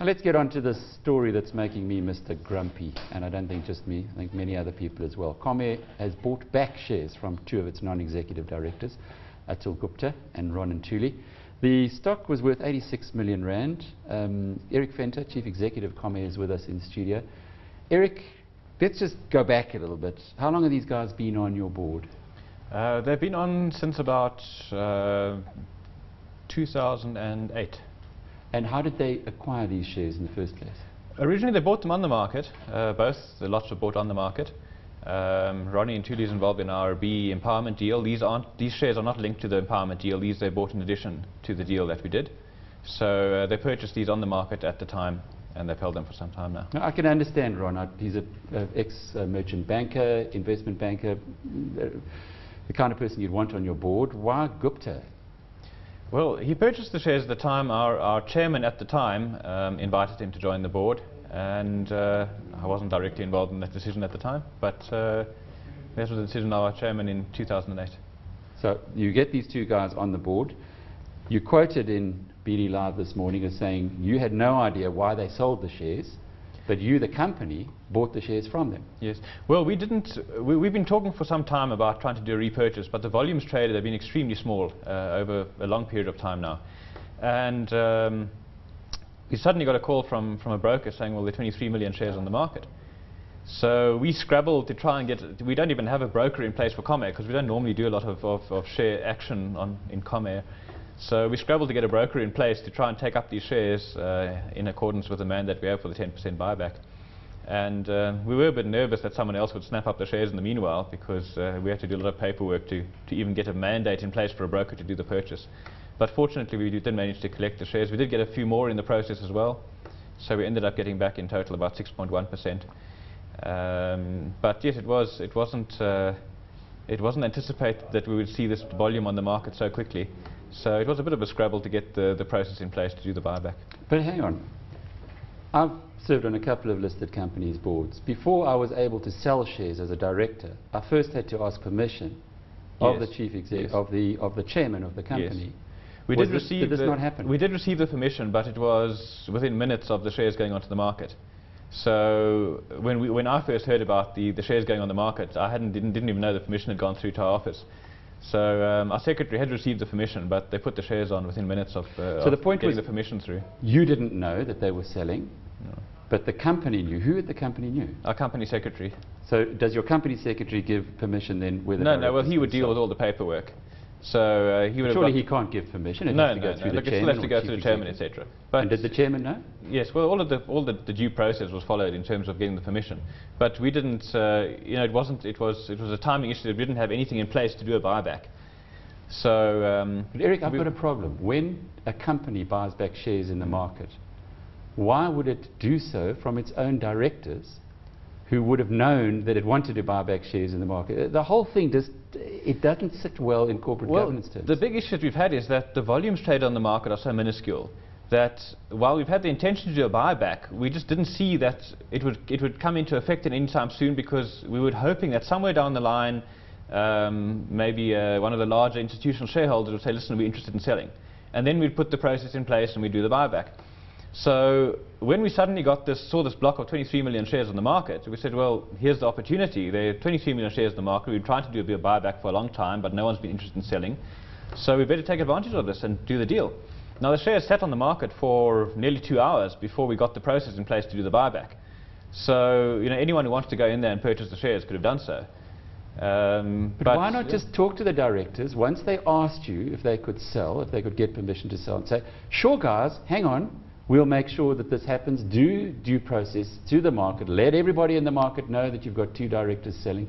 Now let's get on to the story that's making me Mr. Grumpy, and I don't think just me, I think many other people as well. Comair has bought back shares from two of its non-executive directors, Atul Gupta and Ron Ntuli. The stock was worth 86 million rand. Um, Erik Venter, Chief Executive of Comair, is with us in studio. Erik, let's just go back a little bit. How long have these guys been on your board? Uh, they've been on since about uh, 2008. And how did they acquire these shares in the first place? Originally, they bought them on the market. Uh, both the lots were bought on the market. Um, Ronnie Ntuli is involved in our B empowerment deal. These aren't these shares are not linked to the empowerment deal. These they bought in addition to the deal that we did. So uh, they purchased these on the market at the time, and they've held them for some time now. now I can understand Ron. I, he's an ex-merchant banker, investment banker, the kind of person you'd want on your board. Why Gupta? Well, he purchased the shares at the time. Our, our chairman at the time um, invited him to join the board, and uh, I wasn't directly involved in that decision at the time, but uh, that was the decision of our chairman in 2008. So you get these two guys on the board. You quoted in BD Live this morning as saying you had no idea why they sold the shares, but you, the company, bought the shares from them. Yes. Well, we didn't. We, we've been talking for some time about trying to do a repurchase, but the volumes traded have been extremely small uh, over a long period of time now, and um, we suddenly got a call from from a broker saying, "Well, there are 23 million shares on the market." So we scrabbled to try and get. We don't even have a broker in place for Comair because we don't normally do a lot of, of, of share action on in Comair. So we scrabbled to get a broker in place to try and take up these shares uh, in accordance with the mandate we have for the 10% buyback. And uh, we were a bit nervous that someone else would snap up the shares in the meanwhile because uh, we had to do a lot of paperwork to, to even get a mandate in place for a broker to do the purchase. But fortunately, we did manage to collect the shares. We did get a few more in the process as well. So we ended up getting back in total about 6.1%. Um, but yes, it, was, it, wasn't, uh, it wasn't anticipated that we would see this volume on the market so quickly. So it was a bit of a scrabble to get the, the process in place to do the buyback. But hang on. I've served on a couple of listed companies' boards. Before I was able to sell shares as a director, I first had to ask permission of the chief executive, Yes. of the of the chairman of the company. We Was did this- receive did this the, not happen? We did receive the permission, but it was within minutes of the shares going onto the market. So when we when I first heard about the, the shares going on the market, I hadn't didn't, didn't even know the permission had gone through to our office. So um, our secretary had received the permission, but they put the shares on within minutes of, uh, So the point getting was- the permission through. You didn't know that they were selling, No. but the company knew. Who at the company knew? Our company secretary. So does your company secretary give permission then with No, no. Well, he would deal with all the papaperwork. So uh, he would Surely he can't give permission. It no, has to no, go no. through Look, the it still chairman to go through the chairman, etc. But And did the chairman know? Yes, well, all of the all the, the due process was followed in terms of getting the permission, but we didn't. Uh, you know, it wasn't. It was it was a timing issue that we didn't have anything in place to do a buyback. So um, But Erik, I've got a problem. When a company buys back shares in the market, why would it do so from its own directors who would have known that it wanted to buy back shares in the market? The whole thing just, it doesn't sit well in corporate well, governance terms. the big issue that we've had is that the volumes traded on the market are so minuscule that while we've had the intention to do a buyback, we just didn't see that it would it would come into effect at any time soon because we were hoping that somewhere down the line, um, maybe uh, one of the larger institutional shareholders would say, "Listen, we're interested in selling," and then we'd put the process in place and we'd do the buyback. So when we suddenly got this, saw this block of 23 million shares on the market, we said, well, here's the opportunity. There are 23 million shares in the market. We've been trying to do a bit of buyback for a long time, but no one's been interested in selling. So we better take advantage of this and do the deal. Now the shares sat on the market for nearly two hours before we got the process in place to do the buyback. So you know anyone who wants to go in there and purchase the shares could have done so. Um, but, why not just talk to the directors once they asked you if they could sell, if they could get permission to sell, and say, sure, guys, hang on, we'll make sure that this happens. Do due process to the market. Let everybody in the market know that you've got two directors selling.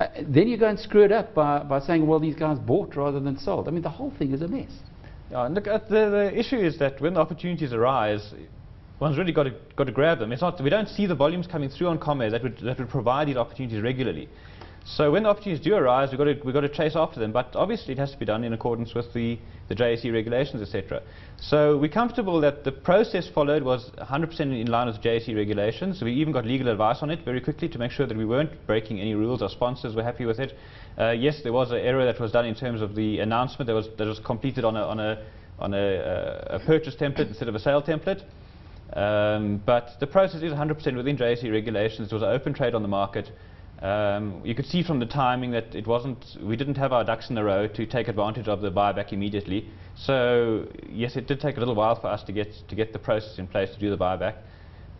Uh, then you go and screw it up by, by saying, well, these guys bought rather than sold. I mean, the whole thing is a mess. Yeah, and look, uh, the, the issue is that when the opportunities arise, one's really got to, got to grab them. It's not, we don't see the volumes coming through on Comair that would, that would provide these opportunities regularly. So when the opportunities do arise, we've got, to, we've got to chase after them. But obviously it has to be done in accordance with the, the JSE regulations, etc. So we're comfortable that the process followed was 100% in line with JSE regulations. So we even got legal advice on it very quickly to make sure that we weren't breaking any rules. Our sponsors were happy with it. Uh, yes, there was an error that was done in terms of the announcement that was, that was completed on a, on a, on a, uh, a purchase template instead of a sale template. Um, but the process is 100% within JSE regulations. It was an open trade on the market. Um, you could see from the timing that it wasn't, we didn't have our ducks in a row to take advantage of the buyback immediately. So yes, it did take a little while for us to get to get the process in place to do the buyback.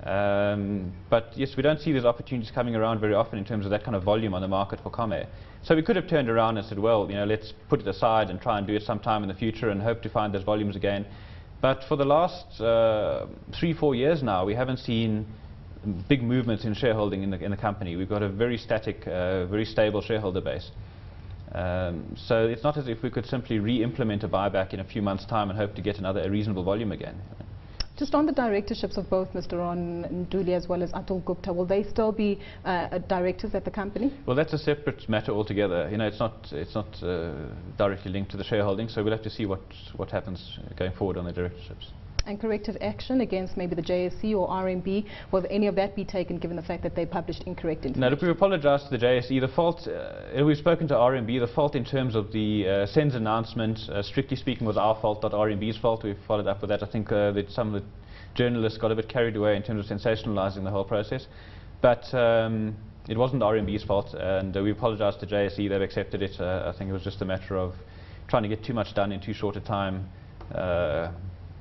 Um, but yes, we don't see those opportunities coming around very often in terms of that kind of volume on the market for Comair. So we could have turned around and said, well, you know, let's put it aside and try and do it sometime in the future and hope to find those volumes again. But for the last uh, three, four years now, we haven't seen big movements in shareholding in the, in the company. We've got a very static, uh, very stable shareholder base. Um, so it's not as if we could simply re-implement a buyback in a few months' time and hope to get another a reasonable volume again. Just on the directorships of both Mr. Ron Ntuli as well as Atul Gupta, will they still be uh, directors at the company? Well, that's a separate matter altogether. You know, it's not it's not uh, directly linked to the shareholding, so we'll have to see what what happens going forward on the directorships. And corrective action against maybe the JSE or RMB, will any of that be taken given the fact that they published incorrect information? Now, look, we apologise to the JSE. The fault, uh, we've spoken to RMB, the fault in terms of the uh, SENS announcement, uh, strictly speaking, was our fault, not RMB's fault. We've followed up with that. I think uh, that some of the journalists got a bit carried away in terms of sensationalising the whole process. But um, it wasn't RMB's fault, and uh, we apologise to JSE. They've accepted it. Uh, I think it was just a matter of trying to get too much done in too short a time.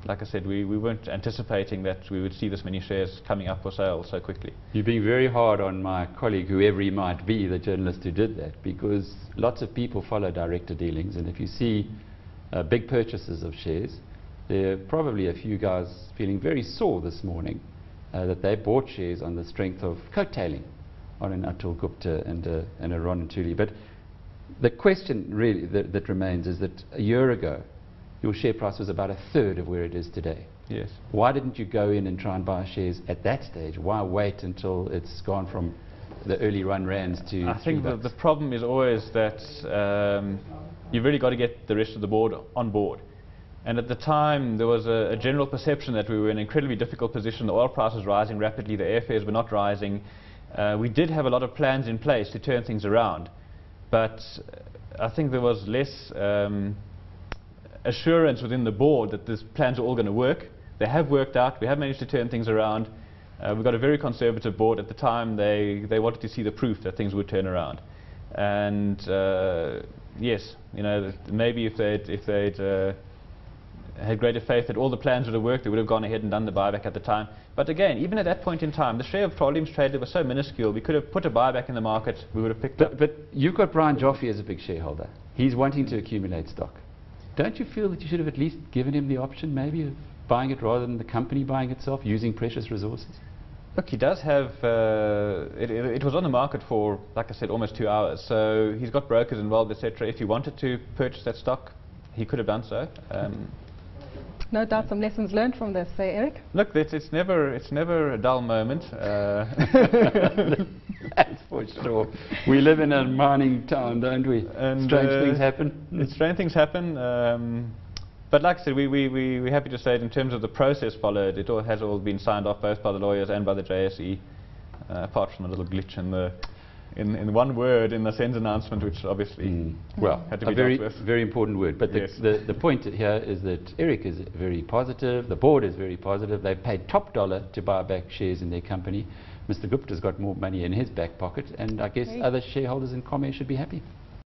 Like I said, we, we weren't anticipating that we would see this many shares coming up for sale so quickly. You're being very hard on my colleague, whoever he might be, the journalist who did that, because lots of people follow director dealings, and if you see uh, big purchases of shares, there are probably a few guys feeling very sore this morning uh, that they bought shares on the strength of coattailing on an Atul Gupta and, uh, and a Ron Ntuli. But the question really that, that remains is that a year ago, your share price was about a third of where it is today. Yes. Why didn't you go in and try and buy shares at that stage? Why wait until it's gone from the early run rands to I think the, the problem is always that um, you've really got to get the rest of the board on board. And at the time, there was a, a, general perception that we were in an incredibly difficult position. The oil price was rising rapidly, the airfares were not rising. Uh, we did have a lot of plans in place to turn things around, but I think there was less um, assurance within the board that these plans are all going to work. They have worked out. We have managed to turn things around. Uh, we've got a very conservative board. At the time, they, they wanted to see the proof that things would turn around. And uh, yes, you know, maybe if they'd, if they'd uh, had greater faith that all the plans would have worked, they would have gone ahead and done the buyback at the time. But again, even at that point in time, the share of volumes traded was so minuscule, we could have put a buyback in the market, we would have picked but, up. but you've got Brian Joffe as a big shareholder. He's wanting to accumulate stock. Don't you feel that you should have at least given him the option, maybe, of buying it rather than the company buying itself, using precious resources? Look, he does have, uh, it, it, it, was on the market for, like I said, almost two hours. So he's got brokers involved, etc. If he wanted to purchase that stock, he could have done so. Um, no doubt some lessons learned from this, say Erik. Look, it's, it's never it's never a dull moment. Uh We live in a mining town, don't we? And strange uh, things happen. strange things happen. Um, but like I said, we, we, we, we're happy to say that in terms of the process followed, it all has all been signed off both by the lawyers and by the JSE, uh, apart from a little glitch in the in, in one word in the SENS announcement, which obviously mm. well, had to be a very, with. very important word. But yes. the, the, the, point here is that Erik is very positive, the board is very positive. They've paid top dollar to buy back shares in their company. Mr. Gupta's got more money in his back pocket, and I guess other shareholders in Comair should be happy.